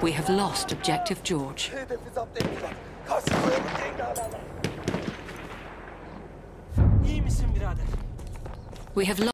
We have lost Objective George. We have lost...